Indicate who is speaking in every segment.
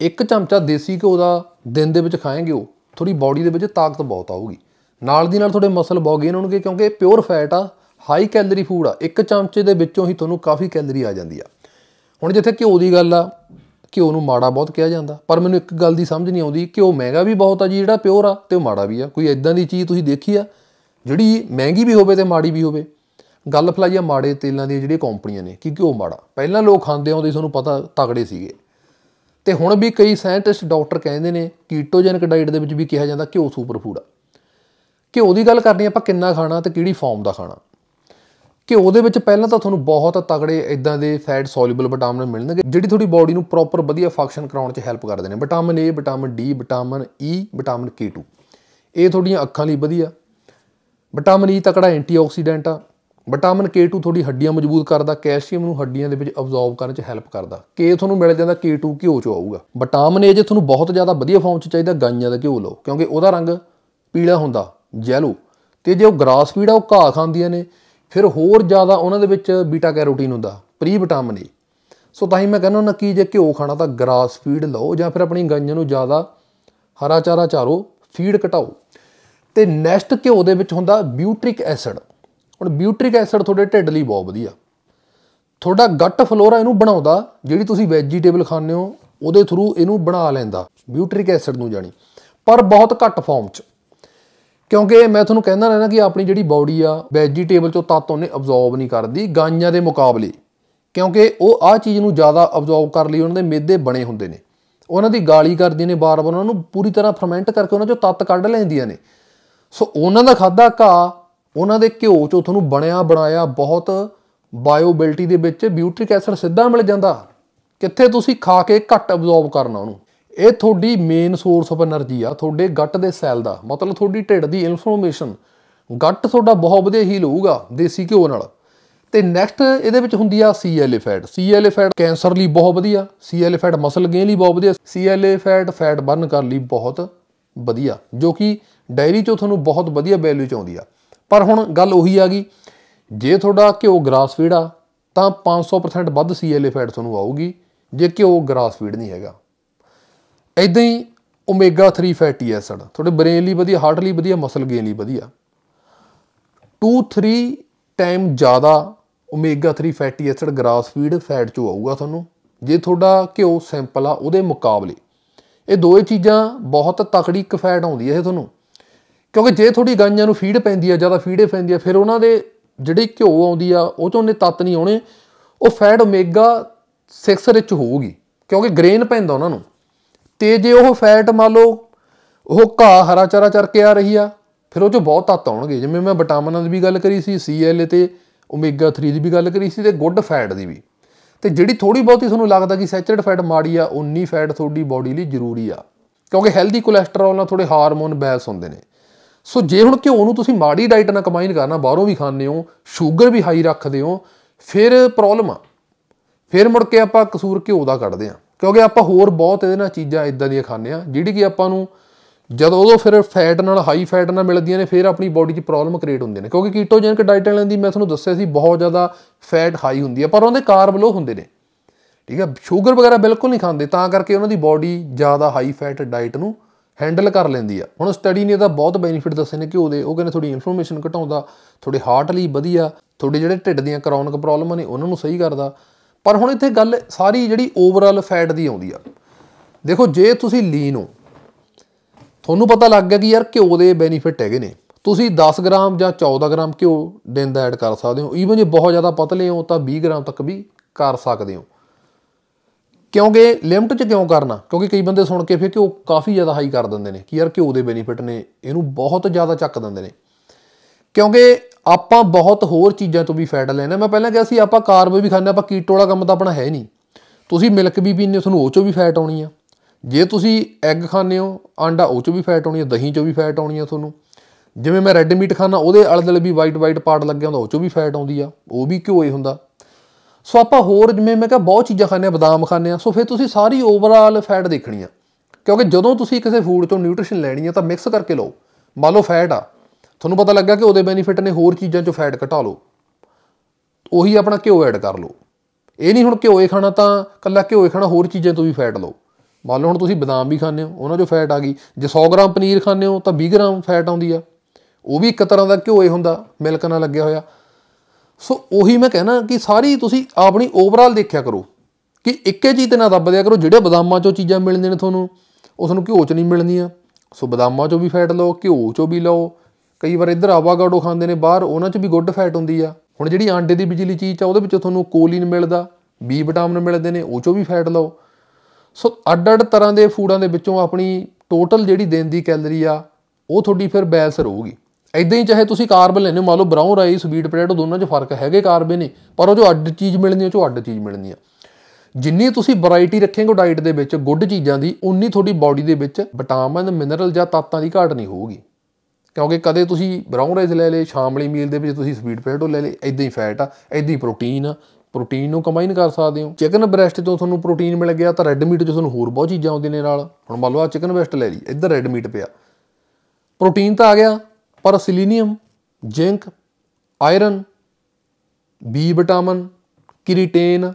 Speaker 1: ਇੱਕ ਚਮਚਾ ਦੇਸੀ ਘਿਓ ਦਾ ਦਿਨ ਦੇ ਵਿੱਚ ਖਾਏਗੇ ਉਹ ਤੁਹਾਡੀ ਬਾਡੀ ਦੇ ਵਿੱਚ ਤਾਕਤ ਬਹੁਤ ਆਊਗੀ। ਨਾਲ ਦੀ ਨਾਲ ਤੁਹਾਡੇ ਮਸਲ ਬਹੁਤ ਗੇਨ ਹੋਣਗੇ ਕਿਉਂਕਿ ਪਿਓਰ ਫੈਟ ਆ ਹਾਈ ਕੈਲਰੀ ਫੂਡ ਆ, ਇੱਕ ਚਮਚੇ ਦੇ ਵਿੱਚੋਂ ਹੀ ਤੁਹਾਨੂੰ ਕਾਫੀ ਕੈਲਰੀ ਆ ਜਾਂਦੀ ਆ। ਹੁਣ ਜਿੱਥੇ ਘਿਓ ਦੀ ਗੱਲ ਆ, ਘਿਓ ਨੂੰ ਮਾੜਾ ਬਹੁਤ ਕਿਹਾ ਜਾਂਦਾ, ਪਰ ਮੈਨੂੰ ਇੱਕ ਗੱਲ ਦੀ ਸਮਝ ਨਹੀਂ ਆਉਂਦੀ, ਘਿਓ ਮਹਿੰਗਾ ਵੀ ਬਹੁਤ ਆ ਜੀ, ਜਿਹੜਾ ਪਿਓਰ ਆ ਤੇ ਉਹ ਮਾੜਾ ਵੀ ਆ। ਕੋਈ ਇਦਾਂ ਦੀ ਚੀਜ਼ ਤੁਸੀਂ ਦੇਖੀ ਆ, ਜਿਹੜੀ ਮਹਿੰਗੀ ਵੀ ਹੋਵੇ ਤੇ ਮਾੜੀ ਵੀ ਹੋਵੇ। ਗੱਲ ਫਲਾਈ ਆ ਮਾੜੇ ਤੇਲਾਂ ਦੀਆਂ ਜਿਹੜੀਆਂ ਕੰਪਨੀਆਂ ਨੇ, ਕਿ ਘਿਓ ਮਾੜਾ। ਪਹਿਲਾਂ ਲੋਕ ਖਾਂਦੇ ਆਉਂਦੇ ਤੁਹਾਨੂੰ ਪਤਾ, ਤਗੜੇ ਸੀਗੇ। ਤੇ ਹੁਣ ਵੀ ਕਈ ਸਾਇੰਟਿਸਟ ਡਾਕਟਰ ਕਹਿੰਦੇ ਨੇ ਕੀਟੋਜੈਨਿਕ ਡਾਈਟ ਦੇ ਵਿੱਚ ਵੀ ਕਿਹਾ ਜਾਂਦਾ ਘਿਓ ਸੁਪਰ ਫੂਡ ਆ। ਘਿਓ ਦੀ ਗੱਲ ਕਰਨੀ ਆਪਾਂ ਕਿੰਨਾ ਖਾਣਾ ਤੇ ਕਿਹੜੀ ਫਾਰਮ ਦਾ ਖਾਣਾ। ਘਿਓ ਦੇ ਵਿੱਚ ਪਹਿਲਾਂ ਤਾਂ ਤੁਹਾਨੂੰ ਬਹੁਤ ਤਗੜੇ ਇਦਾਂ ਦੇ ਫੈਟ ਸੋਲੂਬਲ ਵਿਟਾਮਿਨ ਮਿਲਣਗੇ, ਜਿਹੜੀ ਤੁਹਾਡੀ ਬਾਡੀ ਨੂੰ ਪ੍ਰੋਪਰ ਵਧੀਆ ਫੰਕਸ਼ਨ ਕਰਾਉਣ 'ਚ ਹੈਲਪ ਕਰਦੇ ਨੇ। Vitamin A vitamin D vitamin E vitamin K2 ਇਹ ਤੁਹਾਡੀਆਂ ਅੱਖਾਂ ਲਈ ਵਧੀਆ। ਵਿਟਾਮਿਨ ਈ e ਤਕੜਾ ਐਂਟੀਆਕਸੀਡੈਂਟ ਆ। ਵਿਟਾਮਿਨ K2 ਤੁਹਾਡੀ ਹੱਡੀਆਂ ਮਜ਼ਬੂਤ ਕਰਦਾ, ਕੈਲਸ਼ੀਅਮ ਨੂੰ ਹੱਡੀਆਂ ਦੇ ਵਿੱਚ ਅਬਜ਼ੌਰਬ ਕਰਨ 'ਚ ਹੈਲਪ ਕਰਦਾ। K ਤੁਹਾਨੂੰ ਮਿਲ ਜਾਂਦਾ K2 ਘਿਓ 'ਚੋਂ ਆਊਗਾ। ਵਿਟਾਮਿਨ ਏ ਜੇ ਤੁਹਾਨੂੰ ਬਹੁਤ ਜ਼ਿਆਦਾ ਵਧੀਆ ਫਾਰਮ 'ਚ ਚਾਹੀਦਾ, ਗਾਈਆਂ ਦਾ ਘਿਓ ਲਓ, ਕਿਉਂਕਿ ਉਹਦਾ ਰੰਗ ਪੀਲਾ ਹੁੰਦਾ ਜੈਲੋ ਤੇ ਜੇ ਉਹ ਗ੍ਰਾਸ ਫੀਡ ਆ, ਉਹ ਘਾਹ ਖਾਂਦੀਆਂ ਨੇ, ਫਿਰ ਹੋਰ ਜ਼ਿਆਦਾ ਉਹਨਾਂ ਦੇ ਵਿੱਚ ਬੀਟਾ ਕੈਰੋਟੀਨ ਹੁੰਦਾ ਪ੍ਰੀ ਵਿਟਾਮਿਨ ਏ ਸੋ ਤਾਂ ਹੀ ਮੈਂ ਕਹਿੰਦਾ ਨਾ ਕਿ ਜੇ ਘਿਓ ਖਾਣਾ ਤਾਂ ਗ੍ਰਾਸ ਫੀਡ ਲਓ, ਜਾਂ ਫਿਰ ਆਪਣੀ ਗਾਈਆਂ ਨੂੰ ਜ਼ਿਆਦਾ ਹਰਾ ਚਾਰਾ ਚਾਰੋ ਫੀਡ ਘਟਾਓ। ਤੇ ਨੈਕਸਟ ਘਿਓ ਦੇ ਵਿੱਚ ਹੁੰਦਾ ਬਿਊਟ੍ਰਿਕ ਐਸਿਡ ਹੁਣ ਬਿਊਟ੍ਰਿਕ ਐਸਿਡ ਤੁਹਾਡੇ ਢਿੱਡ ਲਈ ਬਹੁਤ ਵਧੀਆ। ਤੁਹਾਡਾ ਗੱਟ ਫਲੋਰਾ ਇਹਨੂੰ ਬਣਾਉਂਦਾ, ਜਿਹੜੀ ਤੁਸੀਂ ਵੈਜੀਟੇਬਲ ਖਾਂਦੇ ਹੋ, ਉਹਦੇ ਥਰੂ ਇਹਨੂੰ ਬਣਾ ਲੈਂਦਾ, ਬਿਊਟ੍ਰਿਕ ਐਸਿਡ ਨੂੰ ਜਾਣੀ। ਪਰ ਬਹੁਤ ਘੱਟ ਫਾਰਮ 'ਚ। ਕਿਉਂਕਿ ਮੈਂ ਤੁਹਾਨੂੰ ਕਹਿੰਦਾ ਰਹਿਣਾ ਕਿ ਆਪਣੀ ਜਿਹੜੀ ਬਾਡੀ ਆ ਵੈਜੀਟੇਬਲ ਚੋਂ ਤੱਤ ਉਹਨੇ ਅਬਜ਼ੌਰਬ ਨਹੀਂ ਕਰਦੀ, ਗਾਈਆਂ ਦੇ ਮੁਕਾਬਲੇ। ਕਿਉਂਕਿ ਉਹ ਆ ਚੀਜ਼ ਨੂੰ ਜ਼ਿਆਦਾ ਅਬਜ਼ੌਰਬ ਕਰ ਲਈ, ਉਹਨਾਂ ਦੇ ਮੇਦੇ ਬਣੇ ਹੁੰਦੇ ਨੇ। ਉਹਨਾਂ ਦੀ ਗਾਲੀ ਕਰਦੀਆਂ ਨੇ ਬਾਰ-ਬਾਰ, ਉਹਨਾਂ ਨੂੰ ਪੂਰੀ ਤਰ੍ਹਾਂ ਫਰਮੈਂਟ ਕਰਕੇ ਉਹਨਾਂ ਚੋਂ ਤੱਤ ਕੱਢ ਲੈਂਦੀਆਂ ਨੇ। ਸੋ ਉਹਨਾਂ ਦਾ ਖਾਦਾ ਘਾ ਉਹਨਾਂ ਦੇ ਘਿਓ ਚੋਂ ਤੁਹਾਨੂੰ ਬਣਿਆ ਬਣਾਇਆ ਬਹੁਤ ਬਾਇਓਬਿਲਟੀ ਦੇ ਵਿੱਚ ਬਿਊਟ੍ਰਿਕ ਐਸਿਡ ਸਿੱਧਾ ਮਿਲ ਜਾਂਦਾ। ਕਿੱਥੇ ਤੁਸੀਂ ਖਾ ਕੇ ਘੱਟ ਅਬਜ਼ੋਰਬ ਕਰਨਾ ਉਹਨੂੰ। ਇਹ ਤੁਹਾਡੀ ਮੇਨ ਸੋਰਸ ਆਫ એનર્ਜੀ ਆ, ਤੁਹਾਡੇ ਗੱਟ ਦੇ ਸੈੱਲ ਦਾ। ਮਤਲਬ ਤੁਹਾਡੀ ਢਿੱਡ ਦੀ ਇਨਫੋਰਮੇਸ਼ਨ ਗੱਟ ਤੁਹਾਡਾ ਬਹੁਤ ਵਧੀਆ ਹੀਲ ਹੋਊਗਾ ਦੇਸੀ ਘਿਓ ਨਾਲ। ਤੇ ਨੈਕਸਟ ਇਹਦੇ ਵਿੱਚ ਹੁੰਦੀ ਆ CLA fat CLA fat cancer ਲਈ ਬਹੁਤ ਵਧੀਆ। CLA ਫੈਟ ਮਸਲ ਗੇਨ ਲਈ ਬਹੁਤ ਵਧੀਆ। CLA ਫੈਟ ਫੈਟ ਬਰਨ ਕਰਨ ਲਈ ਬਹੁਤ ਵਧੀਆ। ਜੋ ਕਿ ਡਾਇਰੀ ਚੋਂ ਤੁਹਾਨੂੰ ਬਹੁਤ ਵਧੀਆ ਵੈਲਿਊ ਚ ਆਉਂਦੀ ਆ। ਪਰ ਹੁਣ ਗੱਲ ਉਹੀ ਆ ਗਈ, ਜੇ ਤੁਹਾਡਾ ਘਿਓ ਗ੍ਰਾਸ ਫੀਡ ਆ, ਤਾਂ 500% ਵੱਧ ਸੀਐਲਏ ਫੈਟ ਤੁਹਾਨੂੰ ਆਊਗੀ, ਜੇ ਘਿਓ ਗ੍ਰਾਸ ਫੀਡ ਨਹੀਂ ਹੈਗਾ। ਇਦਾਂ ਹੀ ਓਮੇਗਾ 3 ਫੈਟੀ ਐਸਿਡ ਤੁਹਾਡੇ ਬ੍ਰੇਨ ਲਈ ਵਧੀਆ ਹਾਰਟ ਲਈ ਵਧੀਆ ਮਸਲ ਗੇਨ ਲਈ ਵਧੀਆ। 2 3 ਟਾਈਮ ਜ਼ਿਆਦਾ omega 3 fatty acid grass feed fat ਚੋਂ ਆਊਗਾ ਤੁਹਾਨੂੰ, ਜੇ ਤੁਹਾਡਾ ਘਿਓ ਸਿੰਪਲ ਆ, ਉਹਦੇ ਮੁਕਾਬਲੇ। ਇਹ ਦੋਏ ਚੀਜ਼ਾਂ ਬਹੁਤ ਤਕੜੀ ਇੱਕ ਫੈਟ ਆਉਂਦੀ ਹੈ ਇਹ ਤੁਹਾਨੂੰ। ਕਿਉਂਕਿ ਜੇ ਤੁਹਾਡੀ ਗਾਈਆਂ ਨੂੰ ਫੀਡ ਪੈਂਦੀ ਆ, ਜ਼ਿਆਦਾ ਫੀਡੇ ਪੈਂਦੀ ਆ, ਫਿਰ ਉਹਨਾਂ ਦੇ ਜਿਹੜੀ ਘਿਓ ਆਉਂਦੀ ਆ, ਉਹ ਚੋਂ ਨੇ ਤੱਤ ਨਹੀਂ ਆਉਣੇ, ਉਹ ਫੈਟ ਓਮੇਗਾ 6 ਰਿਚ ਹੋਊਗੀ, ਕਿਉਂਕਿ ਗ੍ਰੇਨ ਪੈਂਦਾ ਉਹਨਾਂ ਨੂੰ। ਤੇ ਜੇ ਉਹ ਫੈਟ ਮੰਨ ਲਓ, ਉਹ ਘਾਹ ਹਰਾ ਚਾਰਾ ਚਰ ਕੇ ਆ ਰਹੀ ਆ, ਫਿਰ ਉਹ ਚੋਂ ਬਹੁਤ ਤੱਤ ਆਉਣਗੇ। ਜਿਵੇਂ ਮੈਂ ਵਿਟਾਮਿਨਾਂ ਦੀ ਵੀ ਗੱਲ ਕਰੀ ਸੀ ਸੀਐਲ ਤੇ ਓਮੇਗਾ 3 ਦੀ ਵੀ ਗੱਲ ਕਰੀ ਸੀ ਤੇ ਗੁੱਡ ਫੈਟ ਦੀ ਵੀ। ਤੇ ਜਿਹੜੀ ਥੋੜੀ ਬਹੁਤੀ ਤੁਹਾਨੂੰ ਲੱਗਦਾ ਕਿ ਸੈਚੂਰੇਟ ਫੈਟ ਮਾੜੀ ਆ ਉਨੀ ਫੈਟ ਤੁਹਾਡੀ ਬਾਡੀ ਲਈ ਜ਼ਰੂਰੀ ਆ। ਕਿਉਂਕਿ ਹੈਲਦੀ ਕੋਲੇਸਟ੍ਰੋਲ ਨਾਲ ਥੋੜੇ ਹਾਰਮੋਨ ਬੈਸ ਹੁੰਦੇ ਨੇ। ਸੋ ਜੇ ਹੁਣ ਘਿਓ ਨੂੰ ਤੁਸੀਂ ਮਾੜੀ ਡਾਈਟ ਨਾਲ ਕੰਬਾਈਨ ਕਰਨਾ, ਬਾਹਰੋਂ ਵੀ ਖਾਂਦੇ ਹੋ ਸ਼ੂਗਰ ਵੀ ਹਾਈ ਰੱਖਦੇ ਹੋ, ਫਿਰ ਪ੍ਰੋਬਲਮ ਆ। ਫਿਰ ਮੁੜ ਕੇ ਆਪਾਂ ਕਸੂਰ ਘਿਓ ਦਾ ਕੱਢਦੇ ਆ ਕਿਉਂਕਿ ਆਪਾਂ ਹੋਰ ਬਹੁਤ ਇਹਦੇ ਨਾਲ ਚੀਜ਼ਾਂ ਇਦਾਂ ਦੀਆਂ ਖਾਂਦੇ ਆ ਜਿਹੜੀ ਕਿ ਆਪਾਂ ਨੂੰ ਜਦੋਂ ਉਦੋਂ ਫਿਰ ਫੈਟ ਨਾਲ ਹਾਈ ਫੈਟ ਨਾਲ ਮਿਲਦੀਆਂ ਨੇ, ਫਿਰ ਆਪਣੀ ਬਾਡੀ 'ਚ ਪ੍ਰੋਬਲਮ ਕ੍ਰੀਏਟ ਹੁੰਦੇ ਨੇ। ਕਿਉਂਕਿ ਕੀਟੋਜੈਨਿਕ ਡਾਈਟ ਵਾਲਿਆਂ ਦੀ ਮੈਂ ਤੁਹਾਨੂੰ ਦੱਸਿਆ ਸੀ, ਬਹੁਤ ਜ਼ਿਆਦਾ ਫੈਟ ਹਾਈ ਹੁੰਦੀ ਹੈ, ਪਰ ਉਹਦੇ ਕਾਰਬ ਲੋ ਹੁੰਦੇ ਨੇ। ਠੀਕ ਹੈ ਸ਼ੂਗਰ ਵਗੈਰਾ ਬਿਲਕੁਲ ਨਹੀਂ ਖਾਂਦੇ, ਤਾਂ ਕਰਕੇ ਉਹਨਾਂ ਦੀ ਬਾਡੀ ਜ਼ਿਆਦਾ ਹਾਈ ਫੈਟ ਡਾਈਟ ਨੂੰ ਹੈਂਡਲ ਕਰ ਲੈਂਦੀ ਆ। ਹੁਣ ਸਟੱਡੀ ਨੇ ਇਹਦਾ ਬਹੁਤ ਬੈਨੀਫਿਟ ਦੱਸੇ ਨੇ ਘਿਓ ਦੇ ਉਹ ਕਹਿੰਦੇ ਤੁਹਾਡੀ ਇਨਫੋਰਮੇਸ਼ਨ ਘਟਾਉਂਦਾ ਤੁਹਾਡੇ ਹਾਰਟ ਲਈ ਵਧੀਆ ਤੁਹਾਡੇ ਜਿਹੜੇ ਢਿੱਡ ਦੀਆਂ ਕਰੋਨਿਕ ਪ੍ਰੋਬਲਮਾਂ ਨੇ, ਉਹਨਾਂ ਨੂੰ ਸਹੀ ਕਰਦਾ। ਪਰ ਹੁਣ ਇੱਥੇ ਗੱਲ ਸਾਰੀ ਜਿਹੜੀ ਓਵਰਆਲ ਫੈਟ ਦੀ ਆਉਂਦੀ ਆ। ਦੇਖੋ, ਜੇ ਤੁਸੀਂ ਲੀਨ ਹੋ, ਤੁਹਾਨੂੰ ਪਤਾ ਲੱਗ ਗਿਆ ਕਿ ਯਾਰ ਘਿਓ ਦੇ ਬੈਨੀਫਿਟ ਹੈਗੇ ਨੇ। ਤੁਸੀਂ 10 ਗ੍ਰਾਮ ਜਾਂ 14 ਗ੍ਰਾਮ ਘਿਓ ਦਿਨ ਦਾ ਐਡ ਕਰ ਸਕਦੇ ਹੋ। ਈਵਨ ਜੇ ਬਹੁਤ ਜ਼ਿਆਦਾ ਪਤਲੇ ਹੋ, ਤਾਂ 20 ਗ੍ਰਾਮ ਤੱਕ ਵੀ ਕਰ ਸਕਦੇ ਹੋ। ਕਿਉਂਕਿ ਲਿਮਟ 'ਚ ਕਿਉਂ ਕਰਨਾ? ਕਿਉਂਕਿ ਕਈ ਬੰਦੇ ਸੁਣ ਕੇ ਫਿਰ ਘਿਓ ਕਾਫੀ ਜ਼ਿਆਦਾ ਹਾਈ ਕਰ ਦਿੰਦੇ ਨੇ ਕਿ ਯਾਰ ਘਿਓ ਦੇ ਬੈਨੀਫਿਟ ਨੇ, ਇਹਨੂੰ ਬਹੁਤ ਜ਼ਿਆਦਾ ਚੱਕ ਦਿੰਦੇ ਨੇ। ਕਿਉਂਕਿ ਆਪਾਂ ਬਹੁਤ ਹੋਰ ਚੀਜ਼ਾਂ ਤੋਂ ਵੀ ਫੈਟ ਲੈਣਾ ਮੈਂ ਪਹਿਲਾਂ ਕਿਹਾ ਸੀ, ਆਪਾਂ ਕਾਰਬ ਵੀ ਖਾਂਦੇ ਆਪਾਂ ਕੀਟੋ ਵਾਲਾ ਕੰਮ ਤਾਂ ਆਪਣਾ ਹੈ ਨਹੀਂ। ਤੁਸੀਂ ਮਿਲਕ ਵੀ ਪੀਂਦੇ ਹੋ, ਤੁਹਾਨੂੰ ਉਹ ਚੋਂ ਵੀ ਫੈਟ ਆਉਣੀ ਆ। ਜੇ ਤੁਸੀਂ ਐਗ ਖਾਂਦੇ ਹੋ ਆਂਡਾ ਉਹ ਚੋਂ ਵੀ ਫੈਟ ਆਉਣੀ ਆ, ਦਹੀਂ ਚੋਂ ਵੀ ਫੈਟ ਆਉਣੀ ਆ ਤੁਹਾਨੂੰ। ਜਿਵੇਂ ਮੈਂ ਰੈੱਡ ਮੀਟ ਖਾਣਾ ਉਹਦੇ ਅਲੱਗ ਦੁਆਲੇ ਵੀ ਵਾਈਟ ਵਾਈਟ ਪਾਰਟ ਲੱਗਿਆ ਹੁੰਦਾ, ਉਹ ਚੋਂ ਵੀ ਫੈਟ ਆਉਂਦੀ ਆ। ਉਹ ਵੀ ਘਿਓ ਹੀ ਹੁੰਦਾ। ਸੋ ਆਪਾਂ ਹੋਰ ਜਿਵੇਂ ਮੈਂ ਕਿਹਾ ਬਹੁਤ ਚੀਜ਼ਾਂ ਖਾਂਦੇ ਆ ਬਦਾਮ ਖਾਂਦੇ ਆ ਸੋ ਫਿਰ ਤੁਸੀਂ ਸਾਰੀ ਓਵਰਆਲ ਫੈਟ ਦੇਖਣੀ ਆ। ਕਿਉਂਕਿ ਜਦੋਂ ਤੁਸੀਂ ਕਿਸੇ ਫੂਡ ਤੋਂ ਨਿਊਟ੍ਰੀਸ਼ਨ ਲੈਣੀ ਆ, ਤਾਂ ਮਿਕਸ ਕਰਕੇ ਲਓ। ਮੰਨ ਲਓ ਫੈਟ ਆ। ਤੁਹਾਨੂੰ ਪਤਾ ਲੱਗਾ ਕਿ ਉਹਦੇ ਬੈਨੀਫਿਟ ਨੇ ਹੋਰ ਚੀਜ਼ਾਂ ਚੋਂ ਫੈਟ ਘਟਾ ਲਓ। ਉਹੀ ਆਪਣਾ ਘਿਓ ਐਡ ਕਰ ਲਓ। ਇਹ ਨਹੀਂ ਹੁਣ ਘਿਓ ਹੀ ਖਾਣਾ ਤਾਂ ਕੱਲਾ ਘਿਓ ਹੀ ਖਾਣਾ, ਹੋਰ ਚੀਜ਼ਾਂ ਤੋਂ ਵੀ ਫੈਟ ਲਓ। ਮੰਨ ਲਓ ਹੁਣ ਤੁਸੀਂ ਬਦਾਮ ਵੀ ਖਾਂਦੇ ਹੋ, ਉਹਨਾਂ 'ਚੋਂ ਫੈਟ ਆ ਗਈ। ਜੇ 100 ਗ੍ਰਾਮ ਪਨੀਰ ਖਾਂਦੇ ਹੋ, ਤਾਂ 20 ਗ੍ਰਾਮ ਫੈਟ ਆਉਂਦੀ ਆ। ਉਹ ਵੀ ਇੱਕ ਤਰ੍ਹਾਂ ਦਾ ਘਿਓ ਹੀ ਹੁੰਦਾ ਮਿਲਕ ਨਾਲ ਲੱਗਿਆ ਹੋਇਆ। ਸੋ ਉਹੀ ਮੈਂ ਕਹਿਣਾ ਕਿ ਸਾਰੀ ਤੁਸੀਂ ਆਪਣੀ ਓਵਰਆਲ ਦੇਖਿਆ ਕਰੋ ਕਿ ਇੱਕੇ ਚੀਜ਼ ਤੇ ਨਾ ਦੱਬ ਦਿਆ ਕਰੋ, ਜਿਹੜੇ ਬਦਾਮਾਂ ਚੋਂ ਚੀਜ਼ਾਂ ਮਿਲਦੀਆਂ ਨੇ ਤੁਹਾਨੂੰ ਉਸ ਨੂੰ ਘਿਓ ਚ ਨਹੀਂ ਮਿਲਣੀਆਂ। ਸੋ ਬਦਾਮਾਂ ਚੋਂ ਵੀ ਫੈਟ ਲਓ, ਘਿਓ ਚੋਂ ਵੀ ਲਓ। ਕਈ ਵਾਰ ਇੱਧਰ ਆਵਾਗਾਡੋ ਖਾਂਦੇ ਨੇ, ਬਾਹਰ ਉਹਨਾਂ 'ਚ ਵੀ ਗੁੱਡ ਫੈਟ ਹੁੰਦੀ ਆ। ਹੁਣ ਜਿਹੜੀ ਆਂਡੇ ਦੀ ਬਿਜਲੀ ਚੀਜ਼ ਆ, ਉਹਦੇ ਵਿੱਚ ਤੁਹਾਨੂੰ ਕੋਲੀਨ ਮਿਲਦਾ ਬੀ ਵਿਟਾਮਿਨ ਮਿਲਦੇ ਨੇ, ਉਹ ਚੋਂ ਵੀ ਫੈਟ ਲਓ। ਸੋ ਅੱਡ-ਅੱਡ ਤਰ੍ਹਾਂ ਦੇ ਫੂਡਾਂ ਦੇ ਵਿੱਚੋਂ ਆਪਣੀ ਟੋਟਲ ਜਿਹੜੀ ਦਿਨ ਦੀ ਕੈਲਰੀ ਆ, ਉਹ ਤੁਹਾਡੀ ਫਿਰ ਬੈਲੈਂਸ ਰਹੂਗੀ। ਐਦਾਂ ਹੀ ਚਾਹੇ ਤੁਸੀਂ ਕਾਰਬ ਲੈਣੇ ਮੰਨ ਲਓ ਬਰਾਊਨ ਰਾਈਸ ਵੀਟ ਪੋਟੈਟੋ ਦੋਨਾਂ 'ਚ ਫ਼ਰਕ ਹੈਗੇ ਕਾਰਬੇ ਨੇ ਪਰ ਉਹ ਜੋ ਅੱਡ ਚੀਜ਼ ਮਿਲਣੀ ਉਹ ਚੋਂ ਅੱਡ ਚੀਜ਼ ਮਿਲਣੀ ਆ। ਜਿੰਨੀ ਤੁਸੀਂ ਵੈਰਾਈਟੀ ਰੱਖੇਗੇ ਡਾਈਟ ਦੇ ਵਿੱਚ ਗੁੱਡ ਚੀਜ਼ਾਂ ਦੀ, ਉਨੀ ਤੁਹਾਡੀ ਬਾਡੀ ਦੇ ਵਿੱਚ ਵਿਟਾਮਿਨ ਮਿਨਰਲ ਜਾਂ ਤੱਤਾਂ ਦੀ ਘਾਟ ਨਹੀਂ ਹੋਊਗੀ। ਕਿਉਂਕਿ ਕਦੇ ਤੁਸੀਂ ਬਰਾਊਨ ਰਾਈਸ ਲੈ ਲਏ, ਸ਼ਾਮ ਵਾਲੀ ਮੀਲ ਦੇ ਵਿੱਚ ਤੁਸੀਂ ਸਵੀਟ ਪੋਟੈਟੋ ਲੈ ਲਏ ਐਦਾਂ ਹੀ ਫੈਟ ਆ ਐਦਾਂ ਹੀ ਪ੍ਰੋਟੀਨ ਆ। ਪ੍ਰੋਟੀਨ ਨੂੰ ਕੰਬਾਈਨ ਕਰ ਸਕਦੇ ਹੋ। ਚਿਕਨ ਬ੍ਰੈਸਟ ਤੋਂ ਤੁਹਾਨੂੰ ਪ੍ਰੋਟੀਨ ਮਿਲ ਗਿਆ, ਤਾਂ ਰੈੱਡ ਮੀਟ 'ਚ ਤੁਹਾਨੂੰ ਹੋਰ ਬਹੁਤ ਚੀਜ਼ਾਂ ਆਉਂਦੀਆਂ ਨੇ ਨਾਲ। ਹੁਣ ਮੰਨ ਲਓ ਆ ਚਿਕਨ ਬ੍ਰੈਸਟ ਲੈ ਲਈ, ਇੱਧਰ ਰੈੱਡ ਮੀਟ ਪਿਆ। ਪ੍ਰੋਟੀਨ ਤਾਂ ਆ ਗਿਆ। ਪਰ selenium zinc, iron B vitamin, creatine,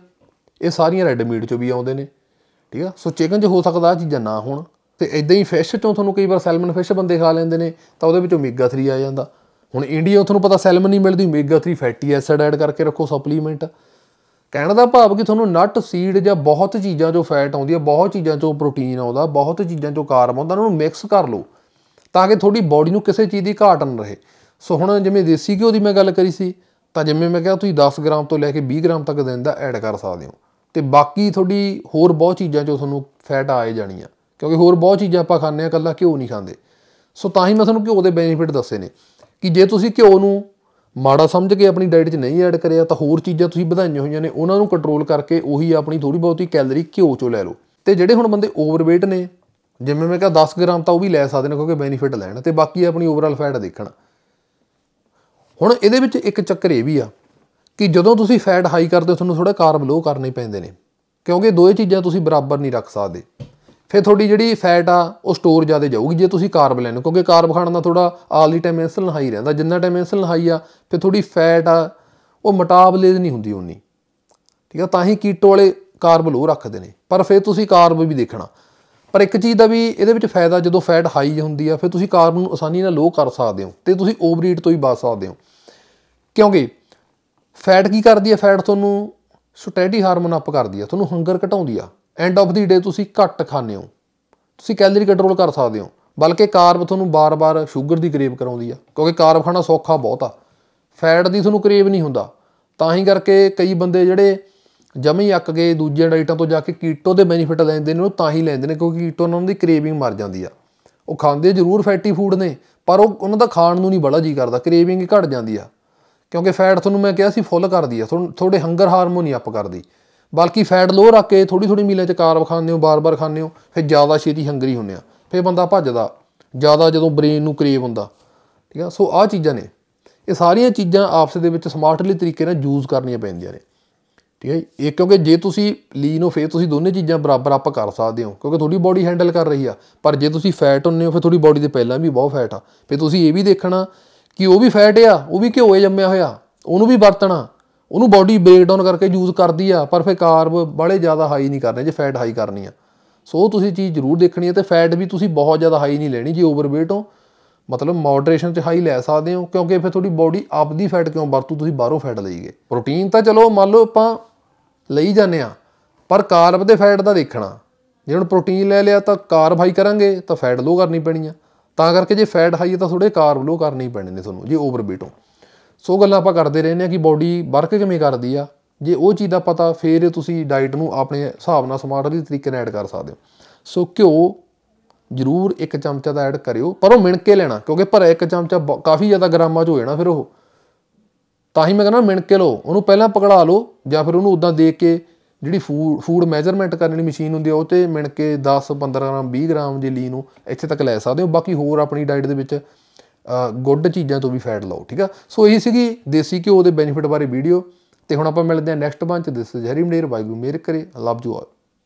Speaker 1: ਇਹ ਸਾਰੀਆਂ ਰੈੱਡ ਮੀਟ 'ਚੋਂ ਵੀ ਆਉਂਦੇ ਨੇ, ਠੀਕ ਆ? ਸੋ ਚਿਕਨ 'ਚ ਹੋ ਸਕਦਾ ਆ ਚੀਜ਼ਾਂ ਨਾ ਹੋਣ ਤੇ ਇਦਾਂ ਹੀ ਫਿਸ਼ 'ਚੋਂ ਤੁਹਾਨੂੰ ਕਈ ਵਾਰ ਸੈਲਮਨ ਫਿਸ਼ ਬੰਦੇ ਖਾ ਲੈਂਦੇ ਨੇ ਤਾਂ ਉਹਦੇ ਵਿੱਚੋਂ ਓਮੇਗਾ 3 ਆ ਜਾਂਦਾ। ਹੁਣ ਇੰਡੀਆ ਤੁਹਾਨੂੰ ਪਤਾ ਸੈਲਮਨ ਨਹੀਂ ਮਿਲਦੀ ਓਮੇਗਾ 3 ਫੈਟੀ ਐਸਿਡ ਐਡ ਕਰਕੇ ਰੱਖੋ ਸਪਲੀਮੈਂਟ ਕਹਿਣ ਦਾ ਭਾਵ ਕਿ ਤੁਹਾਨੂੰ ਨਟ ਸੀਡ ਜਾਂ ਬਹੁਤ ਚੀਜ਼ਾਂ ਚੋਂ ਫੈਟ ਆਉਂਦੀ ਹੈ ਬਹੁਤ ਚੀਜ਼ਾਂ ਚੋਂ ਪ੍ਰੋਟੀਨ ਆਉਂਦਾ, ਬਹੁਤ ਚੀਜ਼ਾਂ ਚੋਂ ਕਾਰਬ ਆਉਂਦਾ, ਉਹਨਾਂ ਨੂੰ ਮਿਕਸ ਕਰ ਲਓ। ਤਾਂ ਕਿ ਤੁਹਾਡੀ ਬਾਡੀ ਨੂੰ ਕਿਸੇ ਚੀਜ਼ ਦੀ ਘਾਟ ਨਾ ਰਹੇ। ਸੋ ਹੁਣ ਜਿਵੇਂ ਦੇਸੀ ਘਿਓ ਦੀ ਮੈਂ ਗੱਲ ਕਰੀ ਸੀ, ਤਾਂ ਜਿਵੇਂ ਮੈਂ ਕਿਹਾ ਤੁਸੀਂ 10 ਗ੍ਰਾਮ ਤੋਂ ਲੈ ਕੇ 20 ਗ੍ਰਾਮ ਤੱਕ ਦਿਨ ਦਾ ਐਡ ਕਰ ਸਕਦੇ ਹੋ। ਤੇ ਬਾਕੀ ਤੁਹਾਡੀ ਹੋਰ ਬਹੁਤ ਚੀਜ਼ਾਂ ਚੋਂ ਤੁਹਾਨੂੰ ਫੈਟ ਆਏ ਜਾਣੀ ਆ ਕਿਉਂਕਿ ਹੋਰ ਬਹੁਤ ਚੀਜ਼ਾਂ ਆਪਾਂ ਖਾਂਦੇ ਆ ਕੱਲਾ ਘਿਓ ਨਹੀਂ ਖਾਂਦੇ। ਸੋ ਤਾਂ ਹੀ ਮੈਂ ਤੁਹਾਨੂੰ ਘਿਓ ਦੇ ਬੈਨੀਫਿਟ ਦੱਸੇ ਨੇ। ਕਿ ਜੇ ਤੁਸੀਂ ਘਿਓ ਨੂੰ ਮਾੜਾ ਸਮਝ ਕੇ ਆਪਣੀ ਡਾਈਟ 'ਚ ਨਹੀਂ ਐਡ ਕਰਿਆ, ਤਾਂ ਹੋਰ ਚੀਜ਼ਾਂ ਤੁਸੀਂ ਵਧਾਈਆਂ ਹੋਈਆਂ ਨੇ, ਉਹਨਾਂ ਨੂੰ ਕੰਟਰੋਲ ਕਰਕੇ ਉਹੀ ਆਪਣੀ ਥੋੜੀ ਬਹੁਤੀ ਕੈਲਰੀ ਘਿਓ 'ਚੋਂ ਲੈ ਲਓ। ਤੇ ਜਿਹੜੇ ਹੁਣ ਬੰਦੇ ਓਵਰਵੇਟ ਨੇ ਜਿਵੇਂ ਮੈਂ ਕਿਹਾ 10 ਗ੍ਰਾਮ ਤਾਂ ਉਹ ਵੀ ਲੈ ਸਕਦੇ ਨੇ ਕਿਉਂਕਿ ਬੈਨੀਫਿਟ ਲੈਣ ਤੇ ਬਾਕੀ ਆਪਣੀ ਓਵਰਆਲ ਫੈਟ ਦੇਖਣ। ਹੁਣ ਇਹਦੇ ਵਿੱਚ ਇੱਕ ਚੱਕਰ ਇਹ ਵੀ ਆ ਕਿ ਜਦੋਂ ਤੁਸੀਂ ਫੈਟ ਹਾਈ ਕਰਦੇ ਹੋ, ਤੁਹਾਨੂੰ ਥੋੜਾ ਕਾਰਬ ਲੋ ਕਰਨੇ ਪੈਂਦੇ ਨੇ। ਕਿਉਂਕਿ ਦੋਏ ਚੀਜ਼ਾਂ ਤੁਸੀਂ ਬਰਾਬਰ ਨਹੀਂ ਰੱਖ ਸਕਦੇ। ਫਿਰ ਤੁਹਾਡੀ ਜਿਹੜੀ ਫੈਟ ਆ, ਉਹ ਸਟੋਰ ਜ਼ਿਆਦਾ ਜਾਊਗੀ ਜੇ ਤੁਸੀਂ ਕਾਰਬ ਲੈਣੇ ਕਿਉਂਕਿ ਕਾਰਬ ਖਾਣ ਦਾ ਥੋੜਾ all the time insulin high ਰਹਿੰਦਾ। ਜਿੰਨਾ ਟਾਈਮ ਇਨਸੂਲਿਨ ਹਾਈ ਆ, ਫਿਰ ਤੁਹਾਡੀ ਫੈਟ ਆ, ਉਹ ਮਟਾਬਲੇਜ ਨਹੀਂ ਹੁੰਦੀ ਉਨੀ ਠੀਕ ਆ? ਤਾਂ ਹੀ ਕੀਟੋ ਵਾਲੇ ਕਾਰਬ ਲੋ ਰੱਖਦੇ ਨੇ। ਪਰ ਫਿਰ ਤੁਸੀਂ ਕਾਰਬ ਵੀ ਦੇਖਣਾ। ਪਰ ਇੱਕ ਚੀਜ਼ ਦਾ ਵੀ ਇਹਦੇ ਵਿੱਚ ਫਾਇਦਾ ਜਦੋਂ ਫੈਟ ਹਾਈ ਹੁੰਦੀ ਆ, ਫਿਰ ਤੁਸੀਂ ਕਾਰਬ ਨੂੰ ਆਸਾਨੀ ਨਾਲ ਲੋ ਕਰ ਸਕਦੇ ਹੋ ਤੇ ਤੁਸੀਂ ਓਵਰਈਟ ਤੋਂ ਹੀ ਬਚ ਸਕਦੇ ਹੋ। ਕਿਉਂਕਿ ਫੈਟ ਕੀ ਕਰਦੀ ਹੈ ਫੈਟ ਤੁਹਾਨੂੰ ਸਟੈਡੀ ਹਾਰਮੋਨ ਅਪ ਕਰਦੀ ਆ, ਤੁਹਾਨੂੰ ਹੰਗਰ ਘਟਾਉਂਦੀ ਆ। ਐਂਡ ਆਫ ਦੀ ਡੇ ਤੁਸੀਂ ਘੱਟ ਖਾਂਦੇ ਹੋ, ਤੁਸੀਂ ਕੈਲਰੀ ਕੰਟਰੋਲ ਕਰ ਸਕਦੇ ਹੋ। ਬਲਕਿ ਕਾਰਬ ਤੁਹਾਨੂੰ ਬਾਰ-ਬਾਰ ਸ਼ੂਗਰ ਦੀ ਕਰੇਵ ਕਰਾਉਂਦੀ ਆ, ਕਿਉਂਕਿ ਕਾਰਬ ਖਾਣਾ ਸੌਖਾ ਬਹੁਤ ਆ। ਫੈਟ ਦੀ ਤੁਹਾਨੂੰ ਕਰੇਵ ਨਹੀਂ ਹੁੰਦਾ, ਤਾਂ ਹੀ ਕਰਕੇ ਕਈ ਬੰਦੇ ਜਿਹੜੇ ਜਮੇ ਅੱਕ ਗਏ ਦੂਜੀਆਂ ਡਾਈਟਾਂ ਤੋਂ ਜਾ ਕੇ ਕੀਟੋ ਦੇ ਬੈਨੀਫਿਟ ਲੈਂਦੇ ਨੇ, ਉਹ ਤਾਂ ਹੀ ਲੈਂਦੇ ਨੇ, ਕਿਉਂਕਿ ਕੀਟੋ ਨਾਲ ਉਹਨਾਂ ਦੀ ਕਰੇਵਿੰਗ ਮਰ ਜਾਂਦੀ ਆ। ਉਹ ਖਾਂਦੇ ਜ਼ਰੂਰ ਫੈਟੀ ਫੂਡ ਨੇ, ਪਰ ਉਹ, ਉਹਨਾਂ ਦਾ ਖਾਣ ਨੂੰ ਨਹੀਂ ਬੜਾ ਜੀ ਕਰਦਾ ਕਰੇਵਿੰਗ ਘਟ ਜਾਂਦੀ ਆ। ਕਿਉਂਕਿ ਫੈਟ ਤੁਹਾਨੂੰ ਮੈਂ ਕਿਹਾ ਸੀ ਫੁੱਲ ਕਰਦੀ ਆ ਤੁਹਾਡੇ ਹੰਗਰ ਹਾਰਮੋਨ ਹੀ ਅਪ ਕਰਦੀ। ਬਲਕਿ ਫੈਟ ਲੋ ਰੱਖ ਕੇ ਥੋੜੀ ਥੋੜੀ ਮੀਲਾਂ 'ਚ ਕਾਰਬ ਖਾਂਦੇ ਹੋ, ਬਾਰ-ਬਾਰ ਖਾਂਦੇ ਹੋ, ਫਿਰ ਜ਼ਿਆਦਾ ਛੇਤੀ ਹੰਗਰੀ ਹੁੰਦੇ ਆ। ਫਿਰ ਬੰਦਾ ਭੱਜਦਾ, ਜ਼ਿਆਦਾ ਜਦੋਂ ਬ੍ਰੇਨ ਨੂੰ ਕਰੇਵ ਹੁੰਦਾ। ਠੀਕ ਆ? ਸੋ ਆਹ ਚੀਜ਼ਾਂ ਨੇ। ਇਹ ਸਾਰੀਆਂ ਚੀਜ਼ਾਂ ਆਪਸ ਦੇ ਵਿੱਚ ਸਮਾਰਟਲੀ ਤਰੀਕੇ ਨਾਲ ਯੂਜ਼ ਕਰਨੀਆਂ ਪੈਂਦੀਆਂ ਨੇ। ਠੀਕ ਹੈ ਇਹ ਕਿਉਂਕਿ ਜੇ ਤੁਸੀਂ ਲੀਨ ਹੋ ਫਿਰ ਤੁਸੀਂ ਦੋਨੇ ਚੀਜ਼ਾਂ ਬਰਾਬਰ ਅਪ ਕਰ ਸਕਦੇ ਹੋ, ਕਿਉਂਕਿ ਤੁਹਾਡੀ ਬਾਡੀ ਹੈਂਡਲ ਕਰ ਰਹੀ ਆ। ਪਰ ਜੇ ਤੁਸੀਂ ਫੈਟ ਹੁੰਨੇ ਹੋ, ਫਿਰ ਤੁਹਾਡੀ ਬਾਡੀ ਦੇ ਪਹਿਲਾਂ ਵੀ ਬਹੁਤ ਫੈਟ ਆ। ਫਿਰ ਤੁਸੀਂ ਇਹ ਵੀ ਦੇਖਣਾ ਕਿ ਉਹ ਵੀ ਫੈਟ ਆ, ਉਹ ਵੀ ਘਿਓਏ ਜੰਮਿਆ ਹੋਇਆ, ਉਹਨੂੰ ਵੀ ਵਰਤਣਾ। ਉਹਨੂੰ ਬਾਡੀ ਬ੍ਰੇਕਡਾਊਨ ਕਰਕੇ ਯੂਜ਼ ਕਰਦੀ ਆ, ਪਰ ਫਿਰ ਕਾਰਬ ਬਾਲੇ ਜ਼ਿਆਦਾ ਹਾਈ ਨਹੀਂ ਕਰਨੇ, ਜੇ ਫੈਟ ਹਾਈ ਕਰਨੀ ਆ। ਸੋ ਤੁਸੀਂ ਚੀਜ਼ ਜ਼ਰੂਰ ਦੇਖਣੀ ਹੈ ਤੇ ਫੈਟ ਵੀ ਤੁਸੀਂ ਬਹੁਤ ਜ਼ਿਆਦਾ ਹਾਈ ਨਹੀਂ ਲੈਣੀ, ਜੇ ਓਵਰਵੇਟ ਹੋ, ਮਤਲਬ ਮੋਡਰੇਸ਼ਨ ਚ ਹਾਈ ਲੈ ਸਕਦੇ ਹੋ, ਕਿਉਂਕਿ ਫਿਰ ਤੁਹਾਡੀ ਬਾਡੀ ਆਪਦੀ ਫੈਟ ਕਿਉਂ ਵਰਤੂ, ਤੁਸੀਂ ਬਾਹਰੋਂ ਫੈਟ ਲਈਗੇ ਪ੍ਰੋਟੀਨ ਤਾਂ ਚਲੋ ਮੰਨ ਲਓ ਆਪਾਂ ਲਈ ਜਾਂਦੇ ਆ ਪਰ ਕਾਰਬ ਦੇ ਫੈਟ ਦਾ ਦੇਖਣਾ। ਜੇ ਹੁਣ ਪ੍ਰੋਟੀਨ ਲੈ ਲਿਆ ਤਾਂ ਕਾਰਬ ਹਾਈ ਕਰਾਂਗੇ, ਤਾਂ ਫੈਟ ਲੋ ਕਰਨੀ ਪੈਣੀ ਆ। ਤਾਂ ਕਰਕੇ ਜੇ ਫੈਟ ਹਾਈ ਹੈ ਤਾਂ ਥੋੜੇ ਕਾਰਬ ਲੋ ਕਰਨੇ ਹੀ ਪੈਣੇ ਨੇ ਤੁਹਾਨੂੰ, ਜੇ ਓਵਰਵੇਟ ਹੋ। ਸੋ ਗੱਲਾਂ ਆਪਾਂ ਕਰਦੇ ਰਹਿੰਦੇ ਆ ਕਿ ਬਾਡੀ ਵਰਕ ਕਿਵੇਂ ਕਰਦੀ ਆ। ਜੇ ਉਹ ਚੀਜ਼ ਦਾ ਪਤਾ, ਫੇਰ ਤੁਸੀਂ ਡਾਈਟ ਨੂੰ ਆਪਣੇ ਹਿਸਾਬ ਨਾਲ ਸਮਾਰਟਲੀ ਤਰੀਕੇ ਨਾਲ ਐਡ ਕਰ ਸਕਦੇ ਹੋ। ਸੋ ਘਿਓ ਜ਼ਰੂਰ ਇੱਕ ਚਮਚਾ ਦਾ ਐਡ ਕਰਿਓ, ਪਰ ਉਹ ਮਿਣ ਕੇ ਲੈਣਾ, ਕਿਉਂਕਿ ਭਰਿਆ ਇੱਕ ਚਮਚਾ ਕਾਫੀ ਜ਼ਿਆਦਾ ਗ੍ਰਾਮਾਂ 'ਚ ਹੋ ਜਾਣਾ ਫਿਰ ਉਹ। ਤਾਂ ਹੀ ਮੈਂ ਕਹਿੰਦਾ ਮਿਣ ਕੇ ਲਓ, ਉਹਨੂੰ ਪਹਿਲਾਂ ਪਕੜਾ ਲਓ ਜਾਂ ਫਿਰ ਉਹਨੂੰ ਉਦਾਂ ਦੇ ਕੇ ਜਿਹੜੀ ਫੂਡ ਫੂਡ ਮੈਜ਼ਰਮੈਂਟ ਕਰਨ ਵਾਲੀ ਮਸ਼ੀਨ ਹੁੰਦੀ ਆ, ਉਹ ਤੇ ਮਿਣ ਕੇ 10 15 ਗ੍ਰਾਮ 20 ਗ੍ਰਾਮ ਜੇ ਲੀ ਨੂੰ ਇੱਥੇ ਤੱਕ ਲੈ ਸਕਦੇ ਹੋ। ਬਾਕੀ ਹੋਰ ਆਪਣੀ ਡਾਈਟ ਦੇ ਵਿੱਚ ਗੁੱਡ ਚੀਜ਼ਾਂ ਤੋਂ ਵੀ ਫੈਟ ਲਓ, ਠੀਕ ਆ? ਸੋ ਇਹੀ ਸੀਗੀ ਦੇਸੀ ਘਿਓ ਦੇ ਬੈਨੀਫਿਟ ਬਾਰੇ ਵੀਡੀਓ ਤੇ ਹੁਣ ਆਪਾਂ ਮਿਲਦੇ ਹਾਂ next bunch this is Harry Maner Waheguru ਮੇਰ ਕਰੇ ਲਵ ਯੂ ਆਲ